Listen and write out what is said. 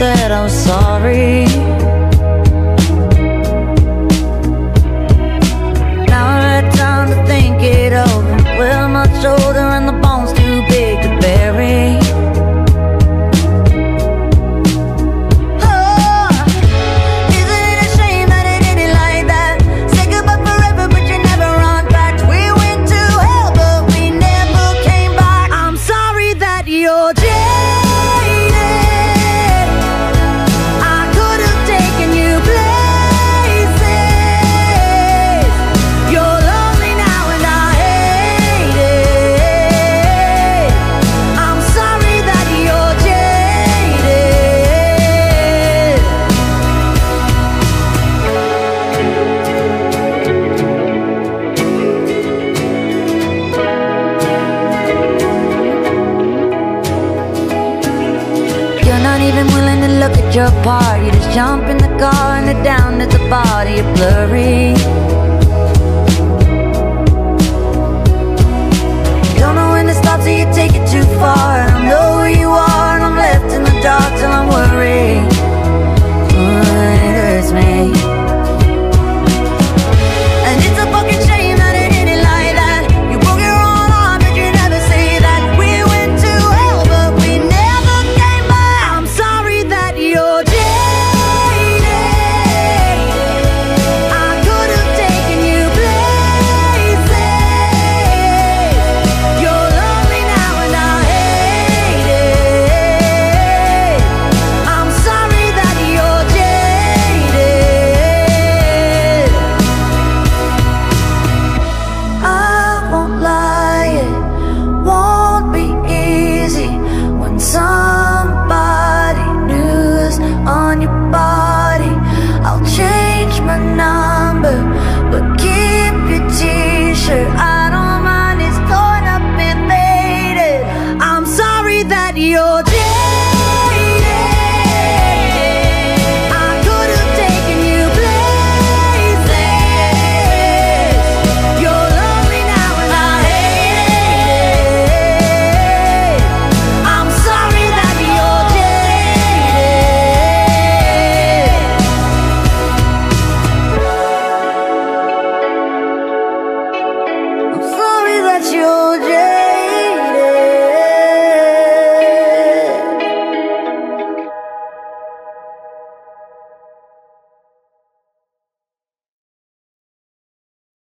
said I'm sorry. look at your part. You just jump in the car and the down at the body, You're blurry. sure I